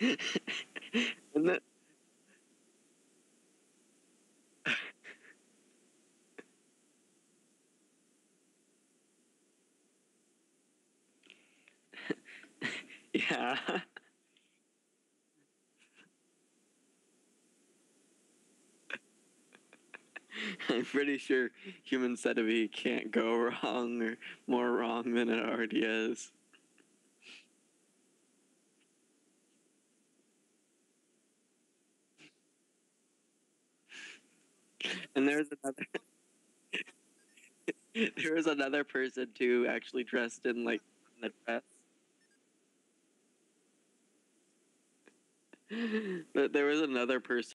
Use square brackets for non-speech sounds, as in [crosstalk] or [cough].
and then, [laughs] yeah. [laughs] I'm pretty sure human centipede can't go wrong or more wrong than it already is. And there's another [laughs] there was another person too actually dressed in like the dress. [laughs] But there was another person